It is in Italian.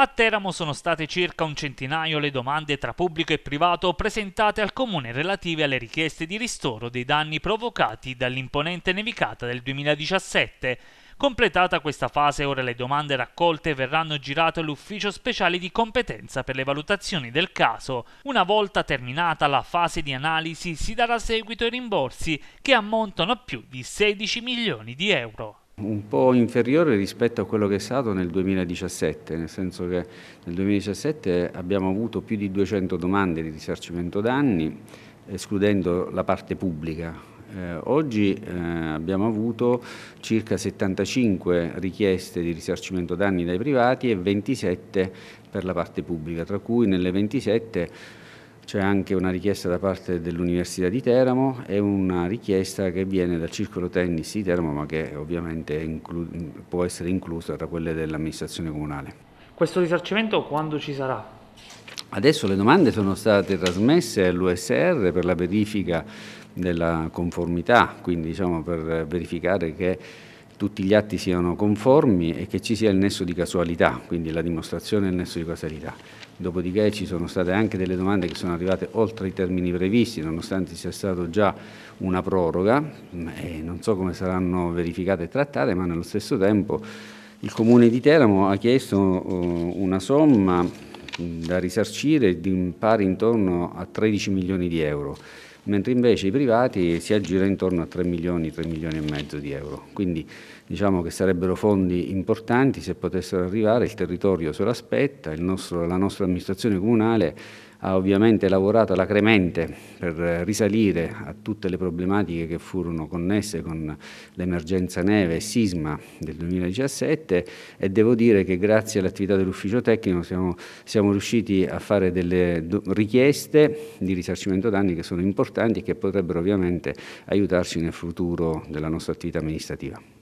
A Teramo sono state circa un centinaio le domande tra pubblico e privato presentate al comune relative alle richieste di ristoro dei danni provocati dall'imponente nevicata del 2017. Completata questa fase, ora le domande raccolte verranno girate all'ufficio speciale di competenza per le valutazioni del caso. Una volta terminata la fase di analisi si darà seguito ai rimborsi che ammontano a più di 16 milioni di euro un po' inferiore rispetto a quello che è stato nel 2017, nel senso che nel 2017 abbiamo avuto più di 200 domande di risarcimento danni, escludendo la parte pubblica. Eh, oggi eh, abbiamo avuto circa 75 richieste di risarcimento danni dai privati e 27 per la parte pubblica, tra cui nelle 27 c'è anche una richiesta da parte dell'Università di Teramo e una richiesta che viene dal Circolo Tennis di Teramo ma che ovviamente può essere inclusa tra quelle dell'amministrazione comunale. Questo risarcimento quando ci sarà? Adesso le domande sono state trasmesse all'USR per la verifica della conformità, quindi diciamo per verificare che tutti gli atti siano conformi e che ci sia il nesso di casualità, quindi la dimostrazione del nesso di casualità. Dopodiché ci sono state anche delle domande che sono arrivate oltre i termini previsti, nonostante sia stata già una proroga, e non so come saranno verificate e trattate, ma nello stesso tempo il Comune di Teramo ha chiesto uh, una somma da risarcire di pari intorno a 13 milioni di euro mentre invece i privati si aggira intorno a 3 milioni, 3 milioni e mezzo di euro. Quindi diciamo che sarebbero fondi importanti se potessero arrivare, il territorio se lo aspetta, nostro, la nostra amministrazione comunale ha ovviamente lavorato alacremente per risalire a tutte le problematiche che furono connesse con l'emergenza neve e sisma del 2017 e devo dire che grazie all'attività dell'ufficio tecnico siamo, siamo riusciti a fare delle richieste di risarcimento danni che sono importanti e che potrebbero ovviamente aiutarci nel futuro della nostra attività amministrativa.